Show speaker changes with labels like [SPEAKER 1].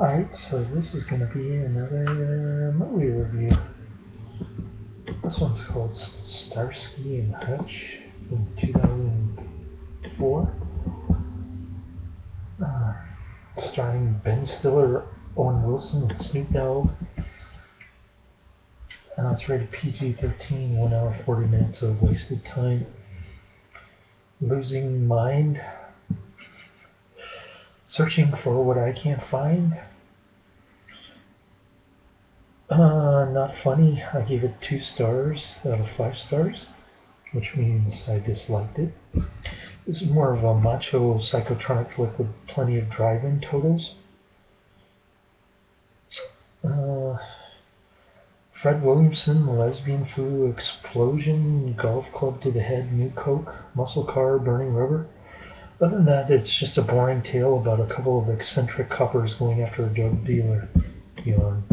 [SPEAKER 1] Alright, so this is going to be another movie review. This one's called Starsky and Hutch from 2004. Uh, starring Ben Stiller, Owen Wilson, and Snoop Dogg. Uh, it's rated PG-13, 1 hour 40 minutes of wasted time. Losing mind. Searching for what I can't find. Uh, not funny. I gave it two stars out of five stars, which means I disliked it. This is more of a macho psychotronic flick with plenty of drive-in totals. Uh, Fred Williamson, lesbian foo, explosion, golf club to the head, new coke, muscle car, burning rubber. Other than that, it's just a boring tale about a couple of eccentric coppers going after a drug dealer. Yawn.